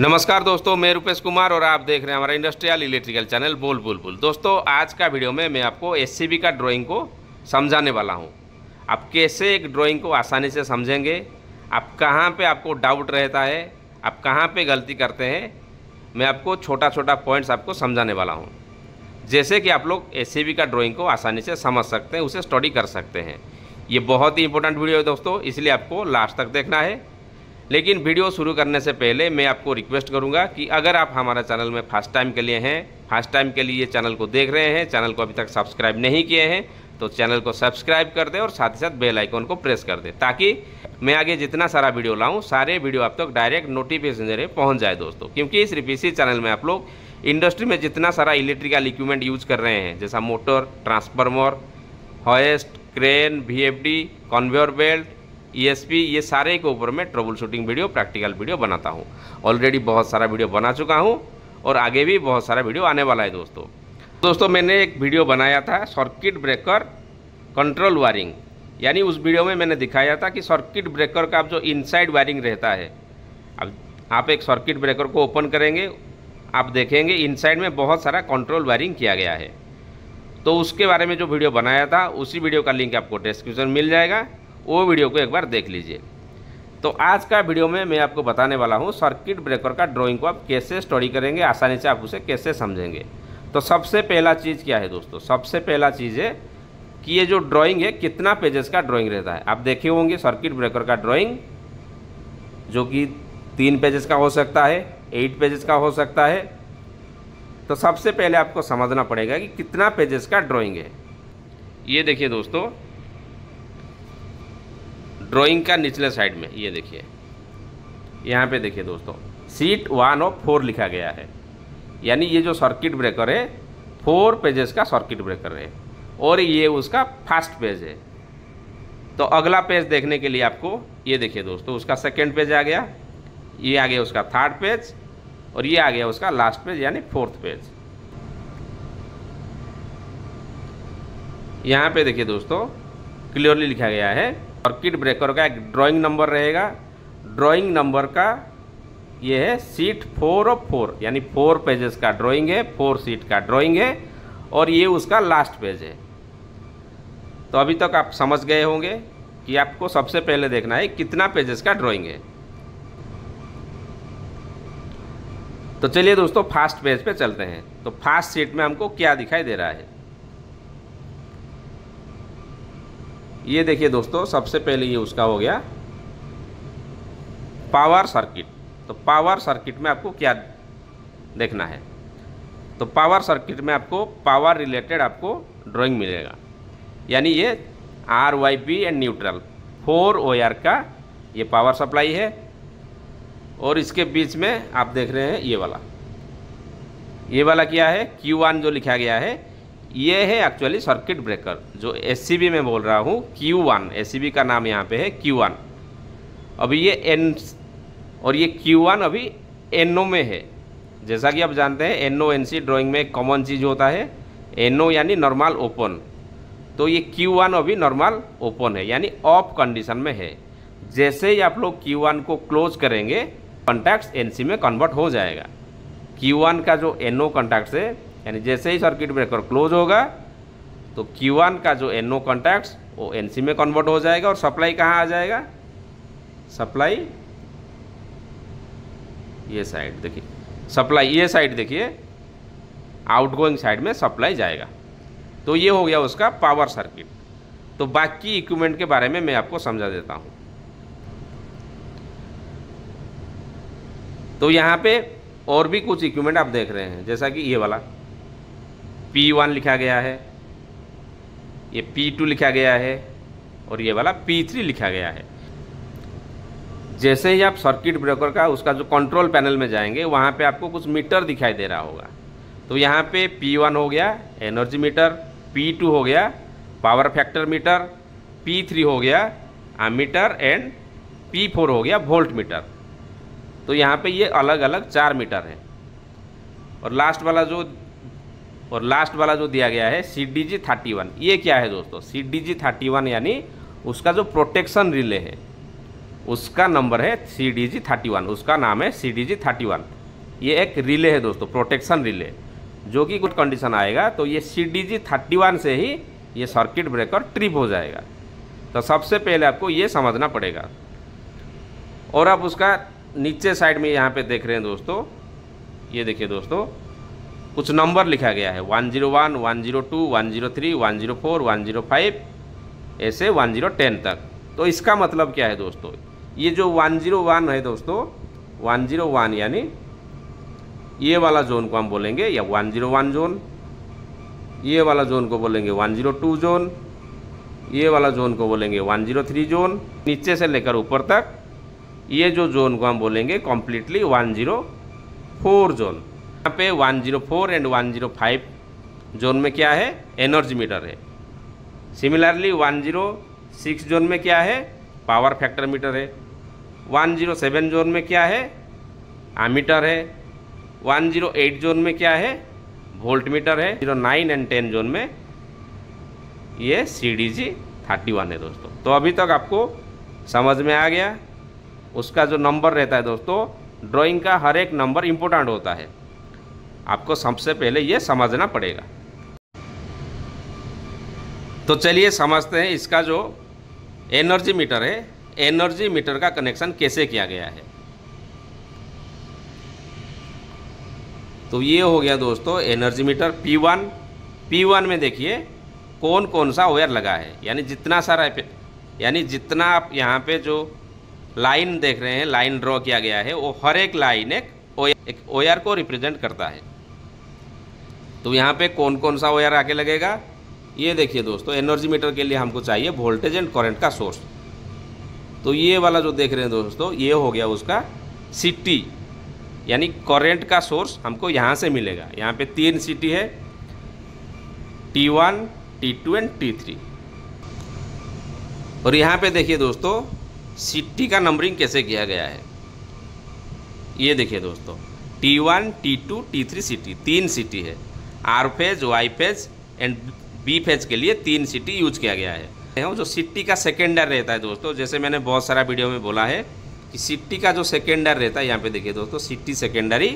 नमस्कार दोस्तों, मैं रुपेश कुमार और आप देख रहे हैं हमारा इंडस्ट्रियल इलेक्ट्रिकल चैनल बोल, बुल बुल। दोस्तों, आज का वीडियो में मैं आपको एससीबी का ड्राइंग को समझाने वाला हूँ। आप कैसे एक ड्राइंग को आसानी से समझेंगे? आप कहाँ पे आपको डाउट रहता है? आप कहाँ पे गलती करते हैं? मैं आपको छोटा छोटा पॉइंट्स आपको समझाने वाला हूँ। जैसे कि आप लोग एससीबी का ड्राइंग को आसानी से समझ सकते हैं, उसे स्टडी कर सकते हैं। ये बहुत ही इंपॉर्टेंट वीडियो है दोस्तों, इसलिए आपको लास्ट तक देखना है। लेकिन वीडियो शुरू करने से पहले मैं आपको रिक्वेस्ट करूँगा कि अगर आप हमारे चैनल में फ़र्स्ट टाइम के लिए हैं फ़र्स्ट टाइम के लिए चैनल को देख रहे हैं, चैनल को अभी तक सब्सक्राइब नहीं किए हैं तो चैनल को सब्सक्राइब कर दें और साथ ही साथ बेल आइकन को प्रेस कर दें, ताकि मैं आगे जितना सारा वीडियो लाऊं, सारे वीडियो आप तक तो डायरेक्ट नोटिफिकेशन ज़रिए पहुँच जाए दोस्तों। क्योंकि इसी चैनल में आप लोग इंडस्ट्री में जितना सारा इलेक्ट्रिकल इक्विपमेंट यूज़ कर रहे हैं, जैसा motor transformer hoist crane V F belt ESP ये सारे के ऊपर मैं troubleshooting video practical video बनाता हूँ। ऑलरेडी बहुत सारा वीडियो बना चुका हूँ और आगे भी बहुत सारा वीडियो आने वाला है दोस्तों। दोस्तों, मैंने एक वीडियो बनाया था सर्किट ब्रेकर कंट्रोल वायरिंग यानी उस वीडियो में मैंने दिखाया था कि सर्किट ब्रेकर का जो इनसाइड वायरिंग रहता है, अब आप एक सर्किट ब्रेकर को ओपन करेंगे, आप देखेंगे इनसाइड में बहुत सारा कंट्रोल वायरिंग किया गया है। तो उसके बारे में जो वीडियो बनाया था, उसी वीडियो का लिंक आपको डिस्क्रिप्शन मिल जाएगा। वो वीडियो को एक बार देख लीजिए। तो आज का वीडियो में मैं आपको बताने वाला हूँ सर्किट ब्रेकर का ड्राइंग को आप कैसे स्टडी करेंगे, आसानी से आप उसे कैसे समझेंगे। तो सबसे पहला चीज़ क्या है दोस्तों? सबसे पहला चीज़ है कि ये जो ड्राइंग है, कितना पेजेस का ड्राइंग रहता है। आप देखे होंगे सर्किट ब्रेकर का ड्राइंग, जो कि तीन पेजेस का हो सकता है, एट पेजेस का हो सकता है। तो सबसे पहले आपको समझना पड़ेगा कि कितना पेजेस का ड्राइंग है। ये देखिए दोस्तों ड्राइंग का निचले साइड में, ये देखिए। यहाँ पे देखिए दोस्तों, सीट वन और फोर लिखा गया है। यानी ये जो सर्किट ब्रेकर है, फोर पेजेस का सर्किट ब्रेकर है और ये उसका फ़र्स्ट पेज है। तो अगला पेज देखने के लिए आपको, ये देखिए दोस्तों, उसका सेकेंड पेज आ गया, ये आ गया उसका थर्ड पेज और ये आ गया उसका लास्ट पेज यानी फोर्थ पेज यहाँ पे देखिए दोस्तों क्लियरली लिखा गया है सर्किट ब्रेकर का एक ड्राइंग नंबर रहेगा। ड्राइंग नंबर का ये है सीट फोर ऑफ़ फोर यानी फोर पेजेस का ड्राइंग है फोर सीट का ड्राइंग है, और ये उसका लास्ट पेज है। तो अभी तक आप समझ गए होंगे कि आपको सबसे पहले देखना है कितना पेजेस का ड्राइंग है। तो चलिए दोस्तों फास्ट पेज पे चलते हैं। तो फास्ट सीट में हमको क्या दिखाई दे रहा है? ये देखिए दोस्तों, सबसे पहले ये उसका हो गया पावर सर्किट तो पावर सर्किट में आपको क्या देखना है? तो पावर सर्किट में आपको पावर रिलेटेड आपको ड्राइंग मिलेगा। यानी ये R Y P and neutral four O R का ये पावर सप्लाई है। और इसके बीच में आप देख रहे हैं ये वाला। ये वाला क्या है? क्यू वन जो लिखा गया है ये है एक्चुअली सर्किट ब्रेकर जो एस में बोल रहा हूँ क्यू वन का नाम यहाँ पे है क्यू वन अभी ये एन और ये क्यू वन अभी एन में है। जैसा कि आप जानते हैं N O N C drawing में कॉमन चीज़ होता है। एन ओ यानी नॉर्मल ओपन तो ये क्यू वन अभी नॉर्मल ओपन है, यानी ऑफ़ कंडीशन में है। जैसे ही आप लोग क्यू वन को क्लोज करेंगे कॉन्टैक्ट्स एन में कन्वर्ट हो जाएगा। क्यू वन का जो एन ओ कॉन्टैक्ट्स है यानी जैसे ही सर्किट ब्रेकर क्लोज होगा तो Q1 का जो NO कॉन्टैक्ट्स वो NC में कन्वर्ट हो जाएगा और सप्लाई कहाँ आ जाएगा? सप्लाई ये साइड देखिए। सप्लाई ये साइड देखिए आउटगोइंग साइड में सप्लाई जाएगा। तो ये हो गया उसका पावर सर्किट तो बाकी इक्विपमेंट के बारे में मैं आपको समझा देता हूँ। तो यहाँ पे और भी कुछ इक्विपमेंट आप देख रहे हैं, जैसा कि ये वाला। पी वन लिखा गया है, ये पी टू लिखा गया है और ये वाला पी थ्री लिखा गया है। जैसे ही आप सर्किट ब्रेकर का उसका जो कंट्रोल पैनल में जाएँगे, वहाँ पे आपको कुछ मीटर दिखाई दे रहा होगा। तो यहाँ पे पी वन हो गया एनर्जी मीटर पी टू हो गया power factor meter P three हो गया मीटर एंड पी फोर हो गया वोल्ट मीटर तो यहाँ पे ये अलग अलग चार मीटर हैं। और लास्ट वाला जो और लास्ट वाला जो दिया गया है C D G thirty one ये क्या है दोस्तों? C D G thirty one यानी उसका जो प्रोटेक्शन रिले है, उसका नंबर है C D G thirty one उसका नाम है C D G thirty one ये एक रिले है दोस्तों प्रोटेक्शन रिले जो कि कुछ कंडीशन आएगा तो ये C D G thirty one से ही ये सर्किट ब्रेकर ट्रिप हो जाएगा. तो सबसे पहले आपको ये समझना पड़ेगा. और अब उसका नीचे साइड में यहाँ पे देख रहे हैं दोस्तों. ये देखिए दोस्तों कुछ नंबर लिखा गया है one zero one one zero two one zero three one zero four one zero five ऐसे वन ज़ीरो टेन तक तो इसका मतलब क्या है दोस्तों ये जो वन ज़ीरो वन है दोस्तों वन ज़ीरो वन यानी ये वाला जोन को हम बोलेंगे या वन ज़ीरो वन जोन ये वाला जोन को बोलेंगे वन ज़ीरो टू जोन ये वाला जोन को बोलेंगे वन ज़ीरो थ्री जोन नीचे से लेकर ऊपर तक ये जो जोन को हम बोलेंगे completely one zero four zone यहाँ पे 104 एंड 105 जोन में क्या है? एनर्जी मीटर है। सिमिलरली 106 जोन में क्या है? पावर फैक्टर मीटर है। 107 जोन में क्या है? आमीटर है। 108 जोन में क्या है? वोल्ट मीटर है 09 एंड 10 जोन में ये C D G thirty one है दोस्तों। तो अभी तक आपको समझ में आ गया। उसका जो नंबर रहता है दोस्तों ड्राइंग का हर एक नंबर इम्पोर्टेंट होता है। आपको सबसे पहले ये समझना पड़ेगा। तो चलिए समझते हैं इसका जो एनर्जी मीटर है, एनर्जी मीटर का कनेक्शन कैसे किया गया है। तो ये हो गया दोस्तों एनर्जी मीटर P1 P1 में देखिए कौन कौन सा वायर लगा है, यानी जितना सारा यानी जितना आप यहाँ पे जो लाइन देख रहे हैं लाइन ड्रॉ किया गया है, वो हर एक लाइन एक ओयर को रिप्रेजेंट करता है। तो यहाँ पे कौन कौन सा वायर आके लगेगा? ये देखिए दोस्तों एनर्जी मीटर के लिए हमको चाहिए वोल्टेज एंड करंट का सोर्स तो ये वाला जो देख रहे हैं दोस्तों, ये हो गया उसका सिटी यानी करंट का सोर्स हमको यहाँ से मिलेगा। यहाँ पे तीन सिटी है T one T two and T three और यहाँ पे देखिए दोस्तों सिटी का नंबरिंग कैसे किया गया है? ये देखिए दोस्तों T one T two T three CT तीन सिटी है। R phase Y phase and B phase के लिए तीन सिटी यूज़ किया गया है। जो सिटी का सेकेंडर रहता है दोस्तों, जैसे मैंने बहुत सारा वीडियो में बोला है कि सिटी का जो सेकेंडर रहता है, यहाँ पे देखिए दोस्तों सिटी सेकेंडरी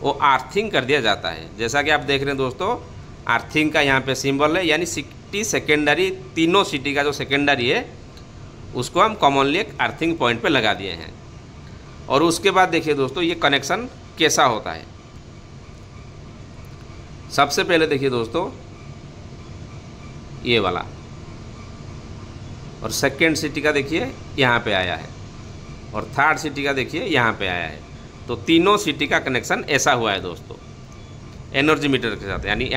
वो आर्थिंग कर दिया जाता है। जैसा कि आप देख रहे हैं दोस्तों आर्थिंग का यहाँ पे सिंबल है, यानी सिटी सेकेंडरी तीनों सिटी का जो सेकेंडरी है, उसको हम कॉमनली एक आर्थिंग पॉइंट पे लगा दिए हैं। और उसके बाद देखिए दोस्तों, ये कनेक्शन कैसा होता है? सबसे पहले देखिए दोस्तों, ये वाला। और सेकेंड सिटी का देखिए, यहाँ पे आया है। और थर्ड सिटी का देखिए, यहाँ पे आया है। तो तीनों सिटी का कनेक्शन ऐसा हुआ है दोस्तों। एनर्जी मीटर के साथ, यानी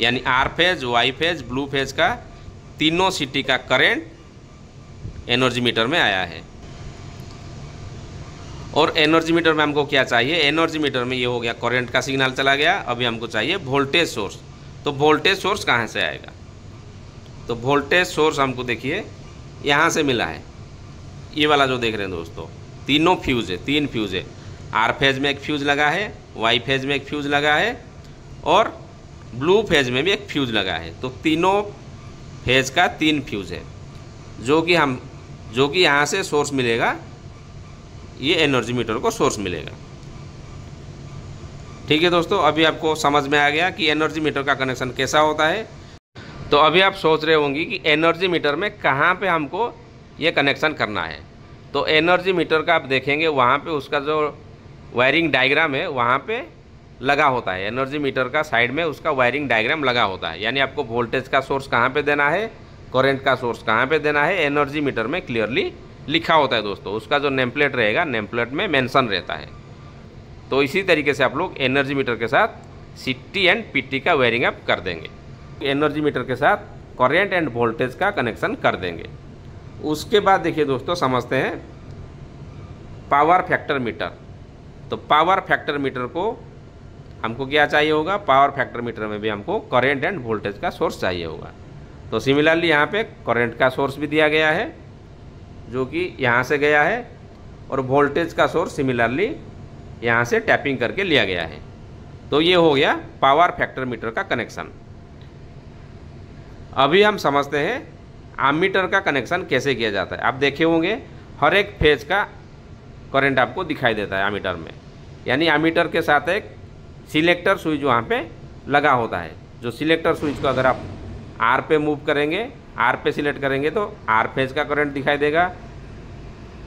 यानी R phase Y phase blue phase का तीनों सिटी का करेंट एनर्जी मीटर में आया है। और एनर्जी मीटर में हमको क्या चाहिए? एनर्जी मीटर में ये हो गया करंट का सिग्नल चला गया, अभी हमको चाहिए वोल्टेज सोर्स तो वोल्टेज सोर्स कहाँ से आएगा? तो वोल्टेज सोर्स हमको देखिए, यहाँ से मिला है। ये वाला जो देख रहे हैं दोस्तों, तीनों फ्यूज़ है, तीन फ्यूज़ है। आर फ़ेज़ में एक फ्यूज़ लगा है वाई फ़ेज़ में एक फ्यूज़ लगा है, और ब्लू फ़ेज़ में भी एक फ्यूज़ लगा है। तो तीनों फ़ेज़ का तीन फ्यूज़ है। जो कि हम, जो कि यहाँ से सोर्स मिलेगा ये एनर्जी मीटर को सोर्स मिलेगा। ठीक है दोस्तों, अभी आपको समझ में आ गया कि एनर्जी मीटर का कनेक्शन कैसा होता है। तो अभी आप सोच रहे होंगे कि एनर्जी मीटर में कहाँ पे हमको ये कनेक्शन करना है। तो एनर्जी मीटर का आप देखेंगे, वहाँ पे उसका जो वायरिंग डायग्राम है, वहाँ पे लगा होता है। एनर्जी मीटर का साइड में उसका वायरिंग डायग्राम लगा होता है। यानी आपको वोल्टेज का सोर्स कहाँ पे देना है करंट का सोर्स कहाँ पे देना है एनर्जी मीटर में क्लियरली लिखा होता है दोस्तों, उसका जो नेम प्लेट रहेगा नेम प्लेट में मेंशन रहता है। तो इसी तरीके से आप लोग एनर्जी मीटर के साथ सिटी एंड पीटी का वेयरिंग अप कर देंगे। एनर्जी मीटर के साथ करेंट एंड वोल्टेज का कनेक्शन कर देंगे। उसके बाद देखिए दोस्तों, समझते हैं पावर फैक्टर मीटर तो पावर फैक्टर मीटर को हमको क्या चाहिए होगा? पावर फैक्टर मीटर में भी हमको करेंट एंड वोल्टेज का सोर्स चाहिए होगा। तो सिमिलरली यहाँ पे करंट का सोर्स भी दिया गया है। जो कि यहाँ से गया है और वोल्टेज का सोर्स सिमिलरली यहाँ से टैपिंग करके लिया गया है। तो ये हो गया पावर फैक्टर मीटर का कनेक्शन अभी हम समझते हैं आमीटर का कनेक्शन कैसे किया जाता है। आप देखे होंगे हर एक फ़ेज़ का करंट आपको दिखाई देता है आमीटर में। यानी आमीटर के साथ एक सिलेक्टर स्विच वहाँ पे लगा होता है। जो सिलेक्टर स्विच को अगर आप आर पे मूव करेंगे आर पे सिलेक्ट करेंगे तो आर फ़ेज़ का करंट दिखाई देगा।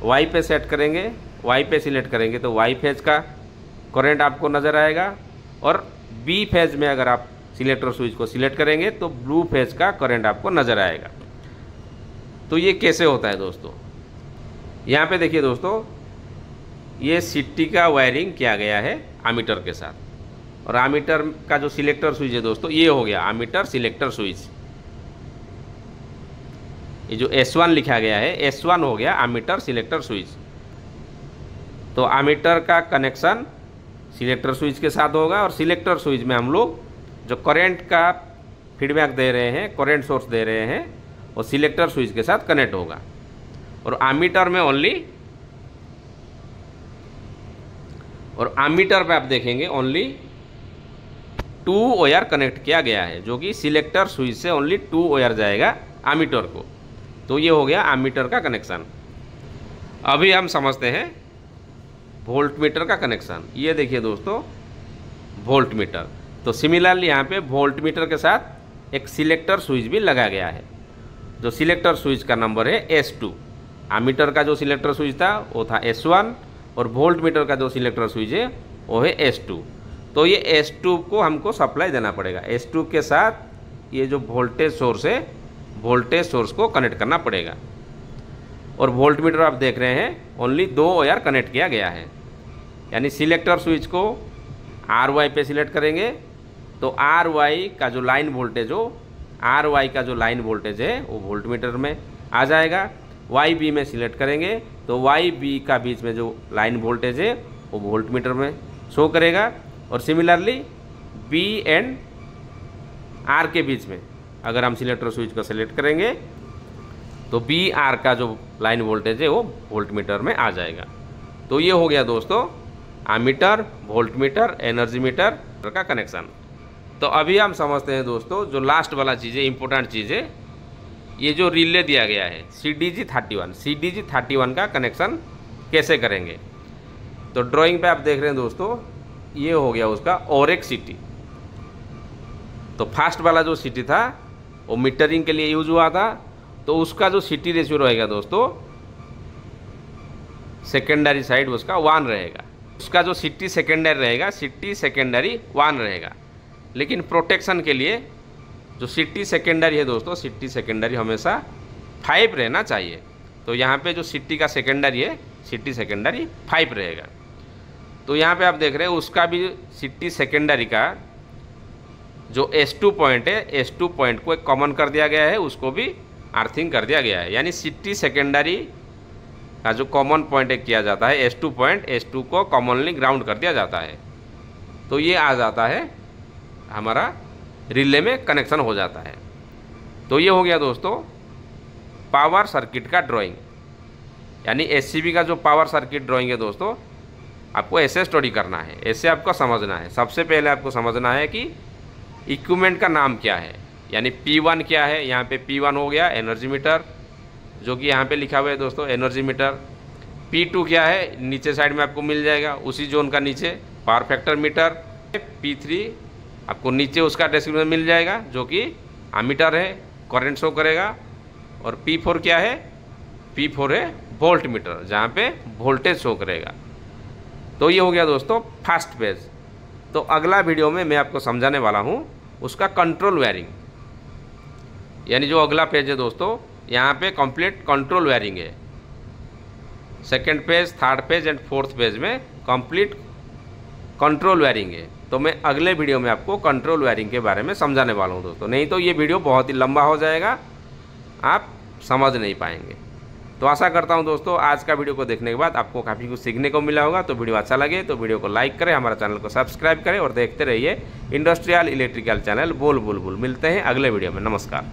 वाई पे सेट करेंगे, वाई पे सिलेक्ट करेंगे तो वाई फ़ेज़ का करंट आपको नज़र आएगा। और बी फ़ेज़ में अगर आप सिलेक्टर स्विच को सिलेक्ट करेंगे तो ब्लू फ़ेज़ का करंट आपको नज़र आएगा। तो ये कैसे होता है दोस्तों? यहाँ पे देखिए दोस्तों, ये सिट्टी का वायरिंग किया गया है आमीटर के साथ। और आमीटर का जो सिलेक्टर स्विच है दोस्तों, ये हो गया आमीटर सिलेक्टर स्विच। ये जो S1 लिखा गया है S1 हो गया आमीटर सिलेक्टर स्विच तो आमीटर का कनेक्शन सिलेक्टर स्विच के साथ होगा और सिलेक्टर स्विच में हम लोग जो करंट का फीडबैक दे रहे हैं करंट सोर्स दे रहे हैं, वो सिलेक्टर स्विच के साथ कनेक्ट होगा. और आमीटर में ओनली और आमीटर पे आप देखेंगे ओनली टू ओयर कनेक्ट किया गया है, जो कि सिलेक्टर स्विच से ओनली टू ओयर जाएगा आमीटर को. तो ये हो गया आमीटर का कनेक्शन अभी हम समझते हैं वोल्ट मीटर का कनेक्शन ये देखिए दोस्तों वोल्ट मीटर तो सिमिलरली यहाँ पे वोल्ट मीटर के साथ एक सिलेक्टर स्विच भी लगाया गया है. जो सिलेक्टर स्विच का नंबर है एस टू आमीटर का जो सिलेक्टर स्विच था, वो था एस वन और वोल्ट मीटर का जो सिलेक्टर स्विच है, वो है एस टू तो ये एस टू को हमको सप्लाई देना पड़ेगा. एस टू के साथ ये जो वोल्टेज सोर्स है वोल्टेज सोर्स को कनेक्ट करना पड़ेगा। और वोल्ट मीटर आप देख रहे हैं ओनली दो वायर कनेक्ट किया गया है। यानी सिलेक्टर स्विच को आर वाई पे सिलेक्ट करेंगे तो आर वाई का जो लाइन वोल्टेज हो आर वाई का जो लाइन वोल्टेज है, वो वोल्ट मीटर में आ जाएगा। वाई बी में सिलेक्ट करेंगे तो वाई बी का बीच में जो लाइन वोल्टेज है, वो वोल्ट मीटर में शो करेगा। और सिमिलरली बी एंड आर के बीच में अगर हम सिलेक्टर स्विच को सिलेक्ट करेंगे तो बी आर का जो लाइन वोल्टेज है, वो वोल्ट मीटर में आ जाएगा। तो ये हो गया दोस्तों ammeter voltmeter energy meter का कनेक्शन तो अभी हम समझते हैं दोस्तों, जो लास्ट वाला चीज़ है इम्पोर्टेंट चीज़ है, ये जो रिले दिया गया है C D G thirty one C D G thirty one का कनेक्शन कैसे करेंगे? तो ड्राइंग पे आप देख रहे हैं दोस्तों, ये हो गया उसका और एक सिटी तो फास्ट वाला जो सिटी था वो मीटरिंग के लिए यूज़ हुआ था तो उसका जो सिटी रेशियो रहेगा दोस्तों सेकेंडरी साइड उसका वन रहेगा। उसका जो सिटी सेकेंडरी रहेगा सिटी सेकेंडरी वन रहेगा। लेकिन प्रोटेक्शन के लिए जो सिटी सेकेंडरी है दोस्तों सिटी सेकेंडरी हमेशा फाइव रहना चाहिए। तो यहाँ पे जो सिटी का सेकेंडरी है सिटी सेकेंडरी फाइव रहेगा। तो यहाँ पे आप देख रहे हैं, उसका भी सिटी सेकेंडरी का जो एस टू पॉइंट है एस टू पॉइंट को एक कॉमन कर दिया गया है, उसको भी अर्थिंग कर दिया गया है। यानी सिटी सेकेंडरी का जो कॉमन पॉइंट एक किया जाता है S two point S two को कॉमनली ग्राउंड कर दिया जाता है। तो ये आ जाता है, हमारा रिले में कनेक्शन हो जाता है। तो ये हो गया दोस्तों पावर सर्किट का ड्राइंग यानी एस का जो पावर सर्किट ड्राइंग है दोस्तों, आपको ऐसे स्टडी करना है, ऐसे आपको समझना है। सबसे पहले आपको समझना है कि इक्विपमेंट का नाम क्या है? यानी P1 क्या है? यहाँ पे P1 हो गया एनर्जी मीटर जो कि यहाँ पे लिखा हुआ है दोस्तों एनर्जी मीटर P2 क्या है? नीचे साइड में आपको मिल जाएगा, उसी जोन का नीचे पावर फैक्टर मीटर P3 आपको नीचे उसका डिस्क्रिप्शन मिल जाएगा, जो कि आमीटर है करंट शो करेगा। और पी फोर क्या है? पी फोर है वोल्ट मीटर जहाँ पे वोल्टेज शो करेगा। तो ये हो गया दोस्तों फ़र्स्ट पेज तो अगला वीडियो में मैं आपको समझाने वाला हूँ उसका कंट्रोल वायरिंग यानी जो अगला पेज है दोस्तों, यहाँ पे कंप्लीट कंट्रोल वायरिंग है। Second page third page and fourth page में कंप्लीट कंट्रोल वायरिंग है। तो मैं अगले वीडियो में आपको कंट्रोल वायरिंग के बारे में समझाने वाला हूँ दोस्तों। नहीं तो ये वीडियो बहुत ही लंबा हो जाएगा, आप समझ नहीं पाएँगे। तो आशा करता हूँ दोस्तों, आज का वीडियो को देखने के बाद आपको काफ़ी कुछ सीखने को मिला होगा। तो वीडियो अच्छा लगे तो वीडियो को लाइक करें, हमारा चैनल को सब्सक्राइब करें और देखते रहिए इंडस्ट्रियल इलेक्ट्रिकल चैनल। बोल बोल बुल, मिलते हैं अगले वीडियो में। नमस्कार।